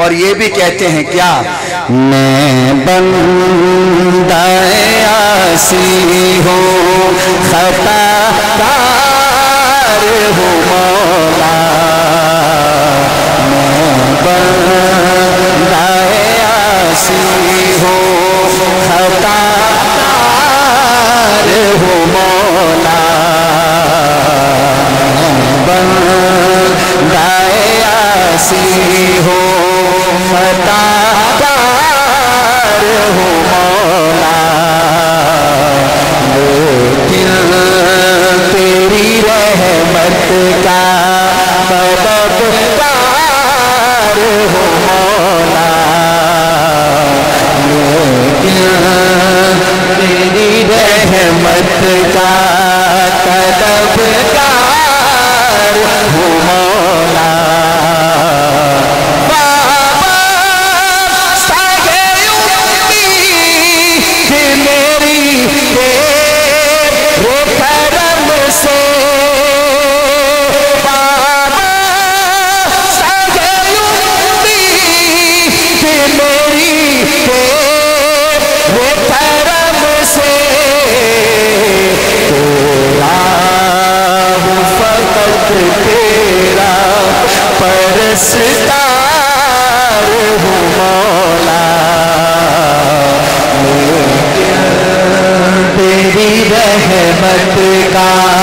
और ये भी कहते हैं क्या? मैं बंदासी हूँ खता हूँ मौला। खताकार हूँ मौला। लेकिन तेरी रहमत का तबकार हूँ मौला। तेरी रहमत का तेरा परसतार हूँ मौला। तेरी रहमत का